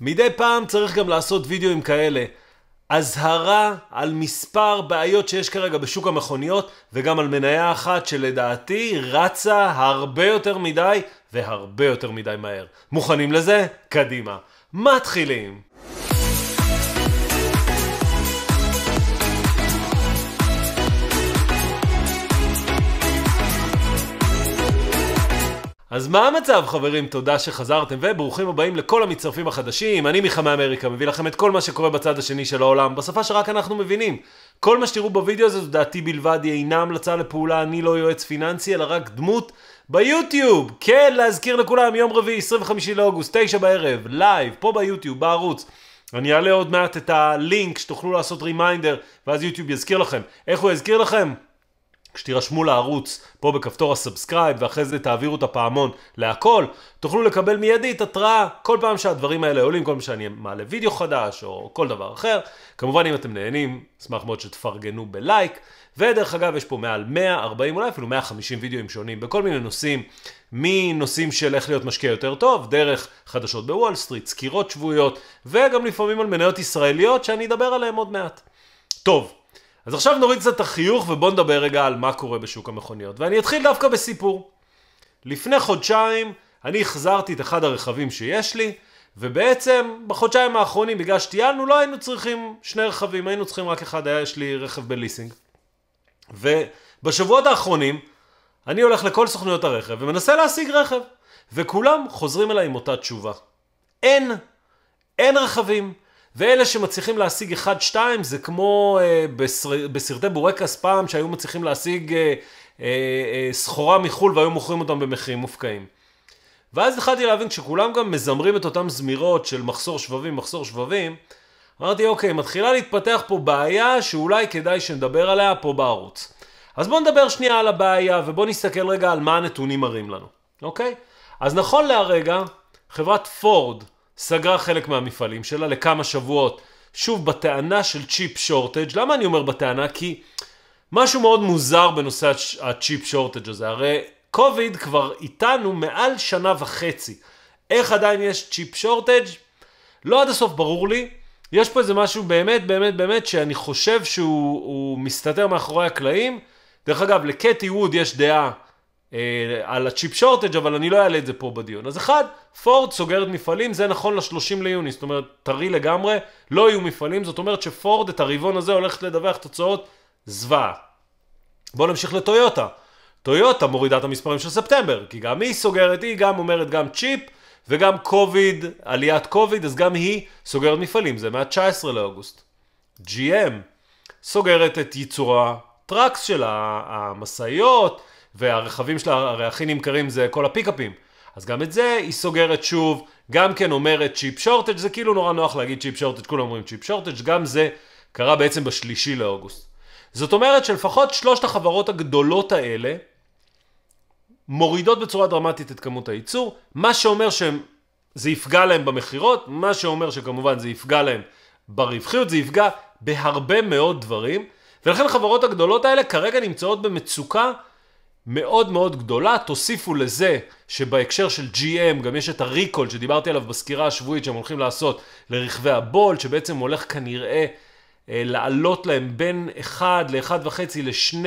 מדי פעם צריך גם לעשות וידאוים כאלה. אזהרה על מספר בעיות שיש כרגע בשוק המכוניות וגם על מניה אחת שלדעתי רצה הרבה יותר מדי והרבה יותר מדי מהר. מוכנים לזה? קדימה. מתחילים. אז מה המצב חברים? תודה שחזרתם וברוכים הבאים לכל המצטרפים החדשים. אני ממיאמי אמריקה, מביא לכם את כל מה שקורה בצד השני של העולם, בשפה שרק אנחנו מבינים. כל מה שתראו בווידאו הזה זו דעתי בלבד, היא אינה המלצה לפעולה, אני לא יועץ פיננסי, אלא רק דמות ביוטיוב. כן, להזכיר לכולם, יום רביעי, 25 לאוגוסט, 9 בערב, לייב, פה ביוטיוב, בערוץ. אני אעלה עוד מעט את הלינק שתוכלו לעשות reminder, ואז יוטיוב יזכיר לכם. איך הוא יזכיר לכם? כשתירשמו לערוץ פה בכפתור ה subscribe ואחרי זה תעבירו את הפעמון להכל, תוכלו לקבל מיידית התראה כל פעם שהדברים האלה עולים, כל פעם שאני מעלה וידאו חדש או כל דבר אחר. כמובן אם אתם נהנים, אשמח מאוד שתפרגנו בלייק. ודרך אגב יש פה מעל 140 אולי אפילו 150 וידאוים שונים בכל מיני נושאים, מנושאים של איך להיות משקיע יותר טוב, דרך חדשות בוול סטריט, סקירות שבועיות, וגם לפעמים על מניות ישראליות שאני אדבר עליהן עוד מעט. טוב, אז עכשיו נוריד קצת את החיוך ובואו נדבר רגע על מה קורה בשוק המכוניות. ואני אתחיל דווקא בסיפור. לפני חודשיים אני החזרתי את אחד הרכבים שיש לי, ובעצם בחודשיים האחרונים בגלל שטיילנו לא היינו צריכים שני רכבים, היינו צריכים רק אחד, היה יש לי רכב בליסינג. ובשבועות האחרונים אני הולך לכל סוכנויות הרכב ומנסה להשיג רכב, וכולם חוזרים אליי עם אותה תשובה. אין, אין רכבים. ואלה שמצליחים להשיג 1-2 זה כמו אה, בסר, בסרטי בורקס פעם שהיו מצליחים להשיג אה, אה, אה, סחורה מחו"ל והיו מוכרים אותם במחירים מופקעים. ואז התחלתי להבין שכולם גם מזמרים את אותם זמירות של מחסור שבבים, מחסור שבבים, אמרתי אוקיי, מתחילה להתפתח פה בעיה שאולי כדאי שנדבר עליה פה בערוץ. אז בואו נדבר שנייה על הבעיה ובואו נסתכל רגע על מה הנתונים מראים לנו, אוקיי? אז נכון להרגע, חברת פורד סגרה חלק מהמפעלים שלה לכמה שבועות, שוב בטענה של chip shortage. למה אני אומר בטענה? כי משהו מאוד מוזר בנושא ה chip shortage הזה. הרי קוביד כבר איתנו מעל שנה וחצי. איך עדיין יש chip shortage? לא עד הסוף ברור לי. יש פה איזה משהו באמת באמת באמת שאני חושב שהוא מסתתר מאחורי הקלעים. דרך אגב, לקטי ווד יש דעה על ה chip shortage אבל אני לא אעלה את זה פה בדיון. אז אחד, פורד סוגרת מפעלים, זה נכון ל-30 ליוני, זאת אומרת, טרי לגמרי, לא יהיו מפעלים, זאת אומרת שפורד את הרבעון הזה הולכת לדווח תוצאות זוועה. בואו נמשיך לטויוטה. טויוטה מורידה את המספרים של ספטמבר, כי גם היא סוגרת, היא גם אומרת גם צ'יפ וגם קוביד, עליית קוביד, אז גם היא סוגרת מפעלים, זה מה-19 לאוגוסט. GM סוגרת את ייצור ה trucks שלה, המשאיות, והרכבים שלה הרי הכי נמכרים זה כל הפיקאפים. אז גם את זה היא סוגרת שוב, גם כן אומרת chip shortage, זה כאילו נורא נוח להגיד chip shortage, כולם אומרים chip shortage, גם זה קרה בעצם בשלישי לאוגוסט. זאת אומרת שלפחות שלושת החברות הגדולות האלה מורידות בצורה דרמטית את כמות הייצור, מה שאומר שזה יפגע להם במכירות, מה שאומר שכמובן זה יפגע להם ברווחיות, זה יפגע בהרבה מאוד דברים, ולכן החברות הגדולות האלה כרגע נמצאות במצוקה מאוד מאוד גדולה, תוסיפו לזה שבהקשר של GM גם יש את הריקול שדיברתי עליו בסקירה השבועית שהם הולכים לעשות לרכבי הבולט, שבעצם הולך כנראה אה, לעלות להם בין 1 ל-1.5 ל-2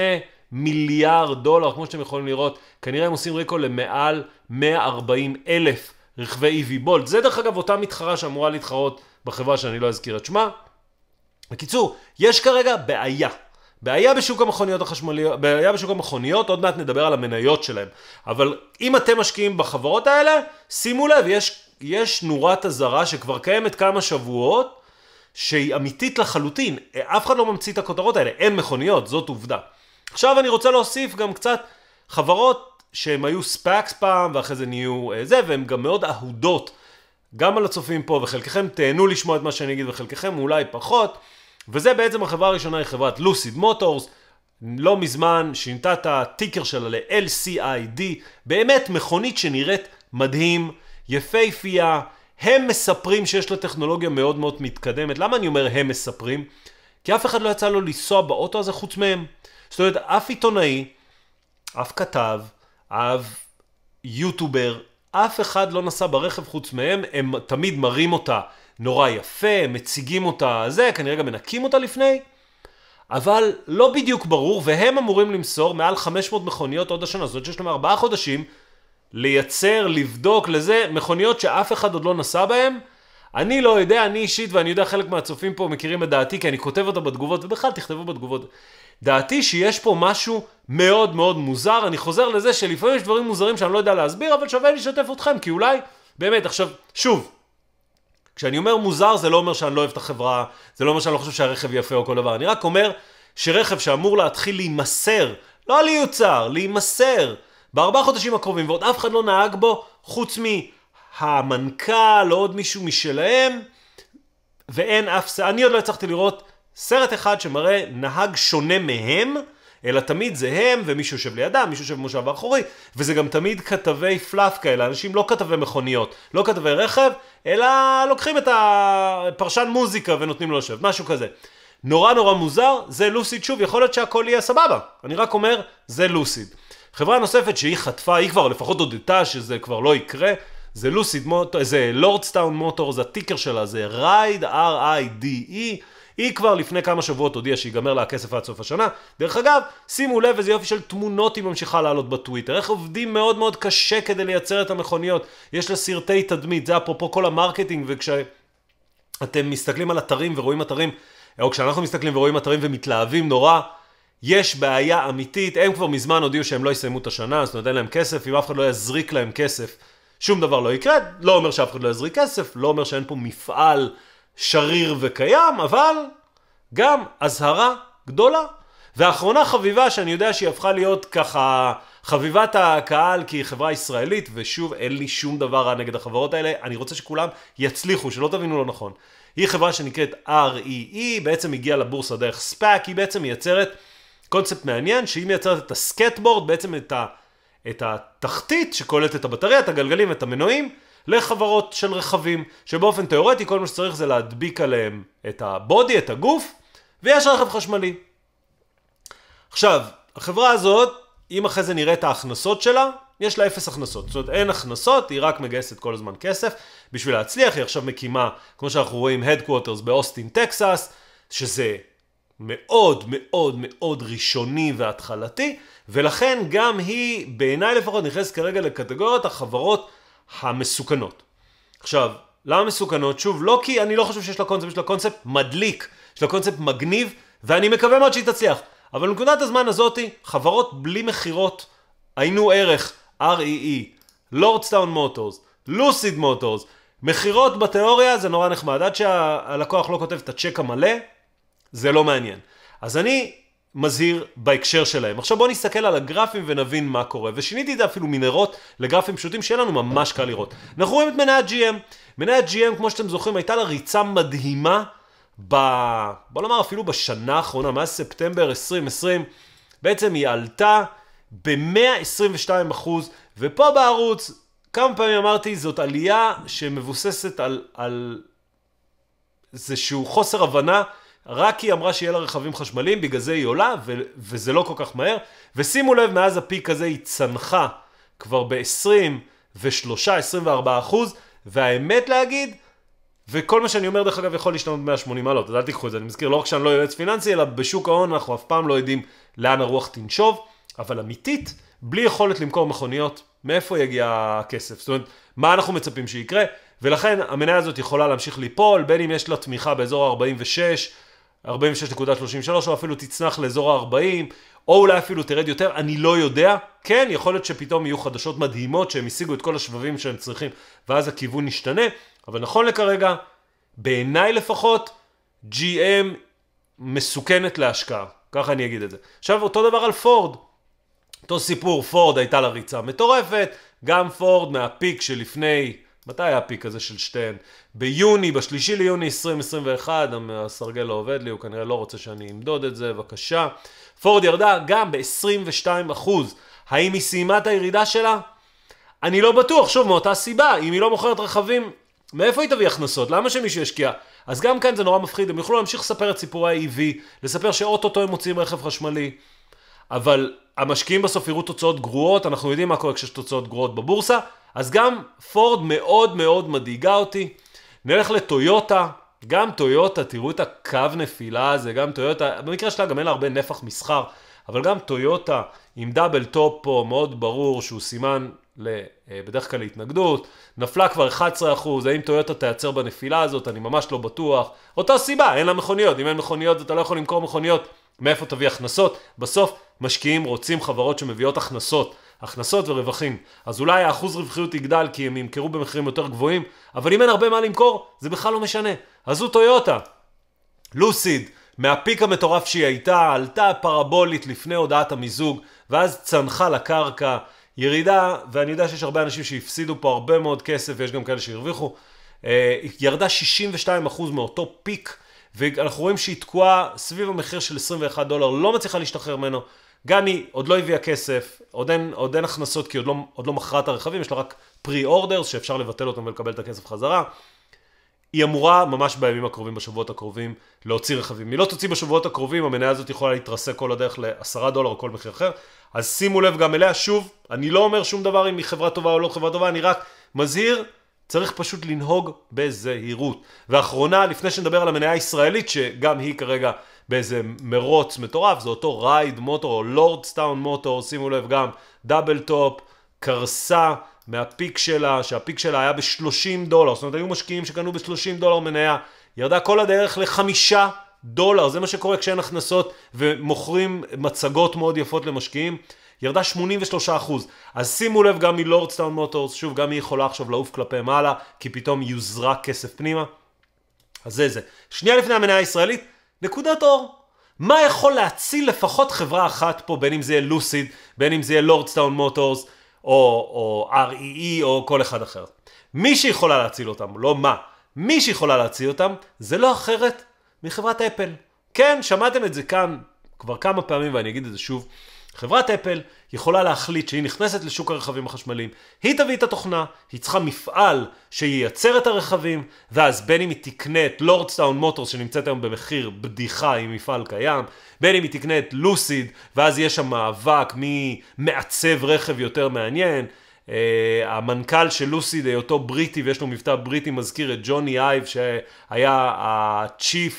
מיליארד דולר, כמו שאתם יכולים לראות, כנראה הם עושים ריקול למעל 140 אלף רכבי EV בולט. זה דרך אגב אותה מתחרה שאמורה להתחרות בחברה שאני לא אזכיר את שמה. בקיצור, יש כרגע בעיה. בעיה בשוק המכוניות החשמליות, בעיה בשוק המכוניות, עוד מעט נדבר על המניות שלהם. אבל אם אתם משקיעים בחברות האלה, שימו לב, יש, יש נורת אזהרה שכבר קיימת כמה שבועות, שהיא אמיתית לחלוטין. אף אחד לא ממציא את הכותרות האלה, אין מכוניות, זאת עובדה. עכשיו אני רוצה להוסיף גם קצת חברות שהן היו ספאקס פעם, ואחרי זה נהיו אה, זה, והן גם מאוד אהודות, גם על הצופים פה, וחלקכם תהנו לשמוע את מה שאני אגיד, וחלקכם אולי פחות. וזה בעצם החברה הראשונה היא חברת לוסיד מוטורס, לא מזמן שינתה את הטיקר שלה ל-LCID, באמת מכונית שנראית מדהים, יפייפייה, הם מספרים שיש לה טכנולוגיה מאוד מאוד מתקדמת. למה אני אומר הם מספרים? כי אף אחד לא יצא לו לנסוע באוטו הזה חוץ מהם. זאת אומרת, אף עיתונאי, אף כתב, אף יוטובר, אף אחד לא נסע ברכב חוץ מהם, הם תמיד מראים אותה נורא יפה, מציגים אותה זה, כנראה גם מנקים אותה לפני, אבל לא בדיוק ברור, והם אמורים למסור מעל 500 מכוניות עוד השנה, זאת שיש להם ארבעה חודשים לייצר, לבדוק לזה, מכוניות שאף אחד עוד לא נסע בהן. אני לא יודע, אני אישית, ואני יודע חלק מהצופים פה מכירים את דעתי, כי אני כותב אותה בתגובות, ובכלל תכתבו בתגובות. דעתי שיש פה משהו מאוד מאוד מוזר, אני חוזר לזה שלפעמים יש דברים מוזרים שאני לא יודע להסביר, אבל שווה לשתף אתכם, כי אולי, באמת, עכשיו, שוב, כשאני אומר מוזר זה לא אומר שאני לא אוהב את החברה, זה לא אומר שאני לא חושב שהרכב יפה או כל דבר, אני רק אומר שרכב שאמור להתחיל להימסר, לא להיוצר, להימסר, בארבעה חודשים הקרובים, ועוד אף אחד לא נהג בו, חוץ מהמנכ"ל או עוד מישהו משלהם, ואין אף... אני עוד לא הצלחתי לראות סרט אחד שמראה נהג שונה מהם, אלא תמיד זה הם, ומישהו יושב לידם, מישהו יושב במושב האחורי, וזה גם תמיד כתבי פלאף כאלה, אנשים לא כתבי מכוניות, לא כתבי רכב, אלא לוקחים את הפרשן מוזיקה ונותנים לו לשבת, משהו כזה. נורא נורא מוזר, זה לוסיד, שוב, יכול להיות שהכל יהיה סבבה, אני רק אומר, זה לוסיד. חברה נוספת שהיא חטפה, היא כבר לפחות הודתה שזה כבר לא יקרה, זה Lucid Motor, זה Lordstown Motor, זה ה ticker שלה, זה RIDE, R-I-D-E, היא כבר לפני כמה שבועות הודיעה שיגמר לה הכסף עד סוף השנה. דרך אגב, שימו לב איזה יופי של תמונות היא ממשיכה לעלות בטוויטר. איך עובדים מאוד מאוד קשה כדי לייצר את המכוניות. יש לה סרטי תדמית, זה אפרופו כל ה marketing, וכשאתם מסתכלים על אתרים ורואים אתרים, או כשאנחנו מסתכלים ורואים אתרים ומתלהבים נורא, יש בעיה אמיתית, הם כבר מזמן הודיעו שהם לא יסיימו את השנה, אומרת אין להם כסף, אם אף אחד לא יזריק להם כסף, שום דבר לא יקרה, לא אומר שאף אחד לא יזריק כסף, לא אומר שאין פה מפעל שריר וקיים, אבל גם אזהרה גדולה. ואחרונה חביבה שאני יודע שהיא הפכה להיות ככה חביבת הקהל כי היא חברה ישראלית ושוב אין לי שום דבר רע נגד החברות האלה אני רוצה שכולם יצליחו שלא תבינו לא נכון היא חברה שנקראת REE בעצם הגיעה לבורסה דרך SPAC היא בעצם מייצרת קונספט מעניין שהיא מייצרת את הסקטבורד בעצם את, ה, את התחתית שכוללת את הבטריה את הגלגלים את המנועים לחברות של רכבים, שבאופן תיאורטי כל מה שצריך זה להדביק עליהם את הבודי, את הגוף, ויש רכב חשמלי. עכשיו, החברה הזאת, אם אחרי זה נראה את ההכנסות שלה, יש לה אפס הכנסות. זאת אומרת, אין הכנסות, היא רק מגייסת כל הזמן כסף. בשביל להצליח, היא עכשיו מקימה, כמו שאנחנו רואים, Headquarters באוסטין, טקסס, שזה מאוד מאוד מאוד ראשוני והתחלתי, ולכן גם היא, בעיניי לפחות, נכנסת כרגע לקטגוריית החברות המסוכנות. עכשיו, למה מסוכנות? שוב, לא כי אני לא חושב שיש לה קונספט, יש לה קונספט מדליק, יש לה קונספט מגניב, ואני מקווה מאוד שהיא תצליח. אבל בנקודת הזמן הזאתי, חברות בלי מכירות, היינו ערך, REE, Lordstown Motors, Lucid Motors, מכירות בתיאוריה זה נורא נחמד, עד שהלקוח לא כותב את הצ'ק המלא, זה לא מעניין. אז אני מזהיר בהקשר שלהם. עכשיו בואו נסתכל על הגרפים ונבין מה קורה. ושיניתי את זה אפילו מנהרות לגרפים פשוטים שיהיה לנו ממש קל לראות. אנחנו רואים את מניית GM. מניית GM, כמו שאתם זוכרים, הייתה לה ריצה מדהימה ב... בוא נאמר אפילו בשנה האחרונה, מאז ספטמבר 2020. בעצם היא עלתה ב-122 אחוז, ופה בערוץ, כמה פעמים אמרתי, זאת עלייה שמבוססת על, על איזשהו חוסר הבנה רק היא אמרה שיהיה לה רכבים חשמליים, בגלל זה היא עולה, ו- וזה לא כל כך מהר. ושימו לב, מאז הפיק הזה היא צנחה כבר ב-23-24 אחוז, והאמת להגיד, וכל מה שאני אומר דרך אגב יכול להשתנות 180 מעלות, אז אל תיקחו את זה, אני מזכיר, לא רק שאני לא יועץ פיננסי, אלא בשוק ההון אנחנו אף פעם לא יודעים לאן הרוח תנשוב, אבל אמיתית, בלי יכולת למכור מכוניות, מאיפה יגיע הכסף? זאת אומרת, מה אנחנו מצפים שיקרה? ולכן המניה הזאת יכולה להמשיך ליפול, בין אם יש לה תמיכה באזור ה-46, 46.33 או אפילו תצנח לאזור ה-40 או אולי אפילו תרד יותר, אני לא יודע. כן, יכול להיות שפתאום יהיו חדשות מדהימות שהם השיגו את כל השבבים שהם צריכים ואז הכיוון ישתנה, אבל נכון לכרגע, בעיניי לפחות, GM מסוכנת להשקעה, ככה אני אגיד את זה. עכשיו אותו דבר על פורד, אותו סיפור, פורד הייתה לה ריצה מטורפת, גם פורד מה peak שלפני מתי היה ה peak הזה של שתיהן? ביוני, בשלישי ליוני 2021, הסרגל לא עובד לי, הוא כנראה לא רוצה שאני אמדוד את זה, בבקשה. פורד ירדה גם ב-22%. האם היא סיימה את הירידה שלה? אני לא בטוח, שוב, מאותה סיבה, אם היא לא מוכרת רכבים, מאיפה היא תביא הכנסות? למה שמישהו ישקיע? אז גם כאן זה נורא מפחיד, הם יוכלו להמשיך לספר את סיפורי ה-EV, לספר שאו-טו-טו הם מוציאים רכב חשמלי, אבל המשקיעים בסוף יראו תוצאות גרועות, אנחנו יודעים מה קורה כשיש תוצאות גרועות בבורסה, אז גם פורד מאוד מאוד מדאיגה אותי, נלך לטויוטה, גם טויוטה, תראו את הקו נפילה הזה, גם טויוטה, במקרה שלה גם אין לה הרבה נפח מסחר, אבל גם טויוטה עם double top פה מאוד ברור שהוא סימן אה, בדרך כלל להתנגדות, נפלה כבר 11%, האם טויוטה תייצר בנפילה הזאת, אני ממש לא בטוח. אותה סיבה, אין לה מכוניות, אם אין מכוניות אתה לא יכול למכור מכוניות, מאיפה תביא הכנסות? בסוף משקיעים רוצים חברות שמביאות הכנסות, הכנסות ורווחים. אז אולי האחוז רווחיות יגדל כי הם ימכרו במחירים יותר גבוהים, אבל אם אין הרבה מה למכור, זה בכלל לא משנה. אז זו טויוטה. לוסיד, מהפיק המטורף שהיא הייתה, עלתה פרבולית לפני הודעת המיזוג, ואז צנחה לקרקע. ירידה, ואני יודע שיש הרבה אנשים שהפסידו פה הרבה מאוד כסף, ויש גם כאלה שהרוויחו, אה, ירדה 62% מאותו פיק, ואנחנו רואים שהיא תקועה סביב המחיר של 21 דולר, לא מצליחה להשתחרר ממנו. גני עוד לא הביאה כסף, עוד אין, עוד אין הכנסות כי עוד לא, עוד לא מכרה את הרכבים, יש לה רק פרי אורדרס שאפשר לבטל אותם ולקבל את הכסף חזרה. היא אמורה ממש בימים הקרובים, בשבועות הקרובים, להוציא רכבים. היא לא תוציא בשבועות הקרובים, המניה הזאת יכולה להתרסק כל הדרך ל-10 דולר או כל מחיר אחר. אז שימו לב גם אליה. שוב, אני לא אומר שום דבר אם היא חברה טובה או לא חברה טובה, אני רק מזהיר, צריך פשוט לנהוג בזהירות. ואחרונה, לפני שנדבר על המניה הישראלית, שגם היא כרגע באיזה מרוץ מטורף, זה אותו Ride Motor או Lordstown Motor, שימו לב גם, double top, קרסה. מה peak שלה, שה peak שלה היה ב-30 דולר, זאת אומרת היו משקיעים שקנו ב-30 דולר מניה, ירדה כל הדרך לחמישה דולר, זה מה שקורה כשאין הכנסות ומוכרים מצגות מאוד יפות למשקיעים, ירדה 83 אחוז. אז שימו לב גם מ Lordstown Motors, שוב גם היא יכולה עכשיו לעוף כלפי מעלה, כי פתאום יוזרק כסף פנימה. אז זה זה. שנייה לפני המניה הישראלית, נקודת אור. מה יכול להציל לפחות חברה אחת פה, בין אם זה יהיה Lucid, בין אם זה יהיה Lordstown Motors, או, או REE או כל אחד אחר. מי שיכולה להציל אותם, לא מה, מי שיכולה להציל אותם זה לא אחרת מחברת אפל. כן, שמעתם את זה כאן כבר כמה פעמים ואני אגיד את זה שוב. חברת אפל יכולה להחליט שהיא נכנסת לשוק הרכבים החשמליים, היא תביא את התוכנה, היא צריכה מפעל שייצר את הרכבים, ואז בין אם היא תקנה את Lordstown Motors שנמצאת היום במחיר בדיחה עם מפעל קיים, בין אם היא תקנה את Lucid, ואז יש שם מאבק מי מעצב רכב יותר מעניין, אה, המנכ"ל של Lucid, היותו בריטי, ויש לו מבטא בריטי, מזכיר את ג'וני אייב, שהיה ה chief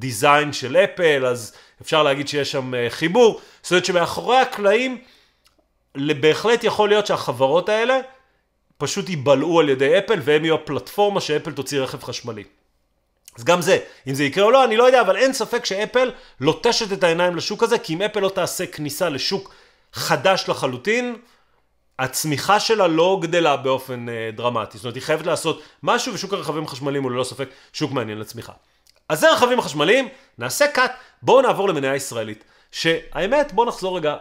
design של אפל, אז אפשר להגיד שיש שם uh, חיבור. זאת אומרת שמאחורי הקלעים, בהחלט יכול להיות שהחברות האלה פשוט ייבלעו על ידי אפל, והם יהיו הפלטפורמה שאפל תוציא רכב חשמלי. אז גם זה, אם זה יקרה או לא, אני לא יודע, אבל אין ספק שאפל לוטשת את העיניים לשוק הזה, כי אם אפל לא תעשה כניסה לשוק חדש לחלוטין, הצמיחה שלה לא גדלה באופן אה, דרמטי. זאת אומרת, היא חייבת לעשות משהו, ושוק הרכבים החשמליים הוא ללא ספק שוק מעניין לצמיחה. אז זה רכבים החשמליים, נעשה קאט, בואו נעבור למניה ישראלית. שהאמת, בואו נחזור רגע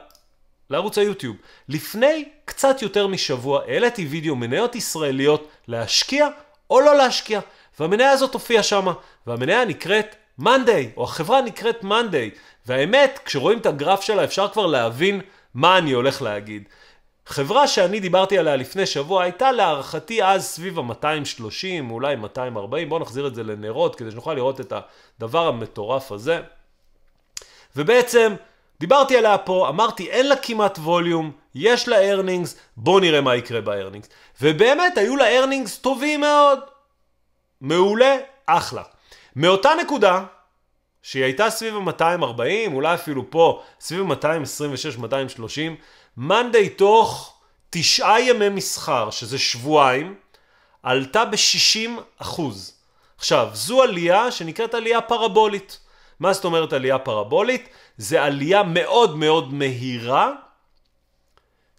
לערוץ היוטיוב. לפני קצת יותר משבוע העליתי וידאו מניות ישראליות להשקיע או לא להשקיע. והמניה הזאת הופיעה שמה, והמניה נקראת מאנדיי, או החברה נקראת מאנדיי. והאמת, כשרואים את הגרף שלה אפשר כבר להבין מה אני הולך להגיד. חברה שאני דיברתי עליה לפני שבוע הייתה להערכתי אז סביב ה-230, אולי 240, בואו נחזיר את זה לנרות כדי שנוכל לראות את הדבר המטורף הזה. ובעצם דיברתי עליה פה, אמרתי אין לה כמעט volume, יש לה earnings, בואו נראה מה יקרה ב earnings. ובאמת היו לה earnings טובים מאוד. מעולה, אחלה. מאותה נקודה, שהיא הייתה סביב ה-240, אולי אפילו פה, סביב ה-226-230, Monday תוך תשעה ימי מסחר, שזה שבועיים, עלתה ב-60 אחוז. עכשיו, זו עלייה שנקראת עלייה פרבולית. מה זאת אומרת עלייה פרבולית? זה עלייה מאוד מאוד מהירה,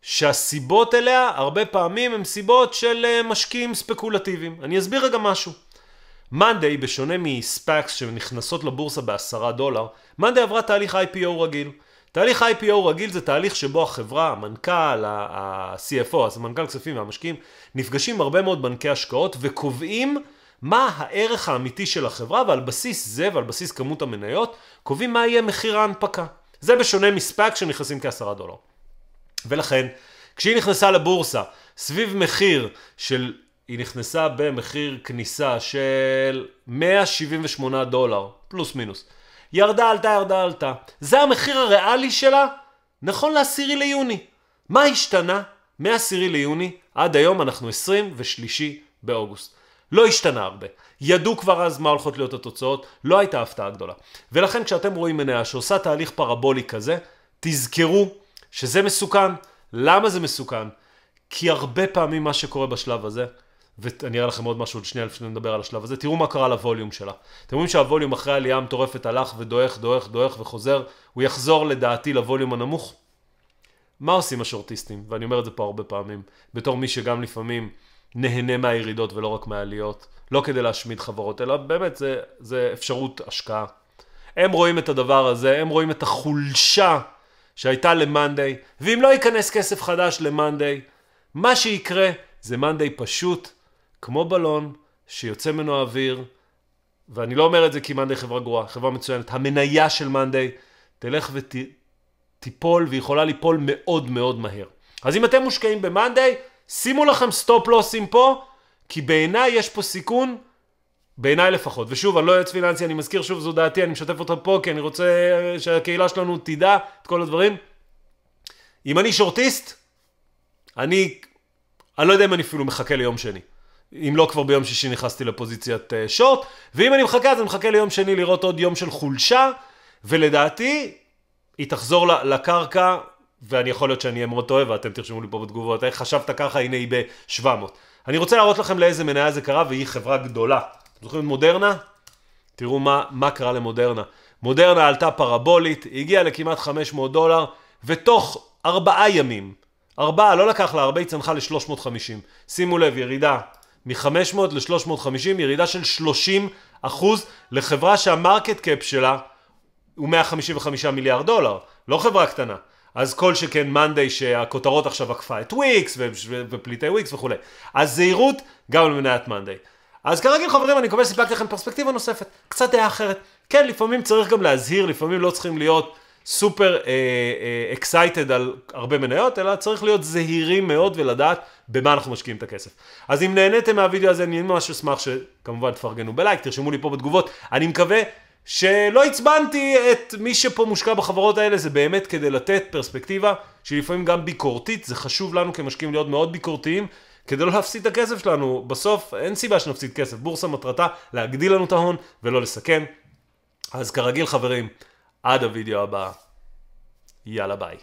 שהסיבות אליה הרבה פעמים הן סיבות של אה, משקיעים ספקולטיביים. אני אסביר רגע משהו. מאנדיי, בשונה מספאקס שנכנסות לבורסה בעשרה דולר, מאנדיי עברה תהליך IPO רגיל. תהליך IPO רגיל זה תהליך שבו החברה, המנכ"ל, ה-CFO, הסמנכ"ל כספים והמשקיעים, נפגשים הרבה מאוד בנקי השקעות וקובעים מה הערך האמיתי של החברה ועל בסיס זה ועל בסיס כמות המניות קובעים מה יהיה מחיר ההנפקה. זה בשונה מספאק שנכנסים כעשרה דולר. ולכן, כשהיא נכנסה לבורסה סביב מחיר של, היא נכנסה במחיר כניסה של 178 דולר, פלוס מינוס. ירדה, עלתה, ירדה, עלתה. זה המחיר הריאלי שלה נכון לעשירי ליוני. מה השתנה? מ-10 ליוני עד היום אנחנו 23 באוגוסט. לא השתנה הרבה. ידעו כבר אז מה הולכות להיות התוצאות, לא הייתה הפתעה גדולה. ולכן כשאתם רואים מניה שעושה תהליך פרבולי כזה, תזכרו שזה מסוכן. למה זה מסוכן? כי הרבה פעמים מה שקורה בשלב הזה, ואני אראה לכם עוד משהו עוד שנייה לפני שנדבר על השלב הזה, תראו מה קרה לווליום שלה. אתם רואים שהווליום אחרי העלייה המטורפת הלך ודועך, דועך, דועך וחוזר, הוא יחזור לדעתי לווליום הנמוך. מה עושים השורטיסטים? ואני אומר את זה פה הרבה פעמים, בתור מי שגם לפעמים נהנה מהירידות ולא רק מהעליות, לא כדי להשמיד חברות, אלא באמת זה, זה אפשרות השקעה. הם רואים את הדבר הזה, הם רואים את החולשה שהייתה למאנדיי, ואם לא ייכנס כסף חדש למאנדיי, מה שיקרה זה מאנדיי פשוט כמו בלון שיוצא ממנו אוויר, ואני לא אומר את זה כי Monday חברה גרועה, חברה מצוינת, המניה של Monday תלך ותיפול, ויכולה ליפול מאוד מאוד מהר. אז אם אתם מושקעים ב Monday, שימו לכם stop loss ים פה, כי בעיניי יש פה סיכון, בעיניי לפחות. ושוב, אני לא יועץ פיננסי, אני מזכיר שוב, זו דעתי, אני משתף אותה פה, כי אני רוצה שהקהילה שלנו תדע את כל הדברים. אם אני שורטיסט, אני, אני לא יודע אם אני אפילו מחכה ליום שני. אם לא כבר ביום שישי נכנסתי לפוזיציית uh, שורט, ואם אני מחכה אז אני מחכה ליום שני לראות עוד יום של חולשה, ולדעתי היא תחזור לקרקע, ואני יכול להיות שאני אהיה מאוד טועה, ואתם תרשמו לי פה בתגובות, איך חשבת ככה, הנה היא ב-700. אני רוצה להראות לכם לאיזה מניה זה קרה, והיא חברה גדולה. זוכרים את מודרנה? תראו מה, מה קרה למודרנה. מודרנה עלתה פרבולית, הגיעה לכמעט 500 דולר, ותוך ארבעה ימים, ארבעה, לא לקח לה הרבה, היא צנחה ל-350. שימו לב, ירידה מ-500 ל-350, ירידה של 30 אחוז לחברה שה market cap שלה הוא 155 מיליארד דולר, לא חברה קטנה. אז כל שכן Monday שהכותרות עכשיו עקפה את וויקס ופליטי וויקס וכולי. אז זהירות גם למניית Monday. אז כרגיל חברים אני מקווה שסיפקתי לכם פרספקטיבה נוספת, קצת דעה אחרת. כן, לפעמים צריך גם להזהיר, לפעמים לא צריכים להיות super excited אה, אה, על הרבה מניות, אלא צריך להיות זהירים מאוד ולדעת במה אנחנו משקיעים את הכסף. אז אם נהניתם מהווידאו הזה, אני ממש אשמח שכמובן תפרגנו בלייק, תרשמו לי פה בתגובות. אני מקווה שלא עצבנתי את מי שפה מושקע בחברות האלה, זה באמת כדי לתת פרספקטיבה שהיא לפעמים גם ביקורתית, זה חשוב לנו כמשקיעים להיות מאוד ביקורתיים, כדי לא להפסיד את הכסף שלנו. בסוף אין סיבה שנפסיד כסף, בורסה מטרתה להגדיל לנו את ההון ולא לסכן. אז כרגיל חברים, עד הווידאו הבא, יאללה ביי.